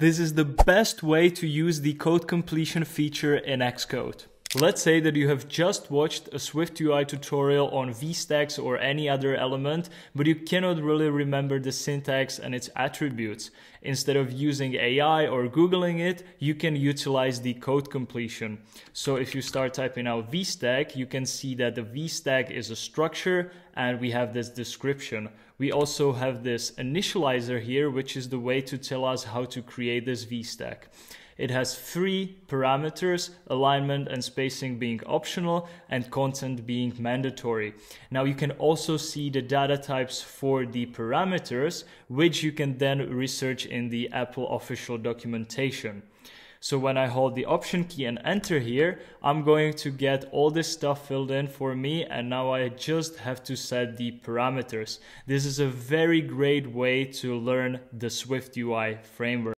This is the best way to use the code completion feature in Xcode. Let's say that you have just watched a SwiftUI tutorial on VStacks or any other element, but you cannot really remember the syntax and its attributes. Instead of using AI or Googling it, you can utilize the code completion. So if you start typing out VStack, you can see that the VStack is a structure and we have this description. We also have this initializer here, which is the way to tell us how to create this VStack. It has three parameters, alignment and spacing being optional and content being mandatory. Now you can also see the data types for the parameters, which you can then research in the Apple official documentation. So when I hold the option key and enter here, I'm going to get all this stuff filled in for me and now I just have to set the parameters. This is a very great way to learn the Swift UI framework.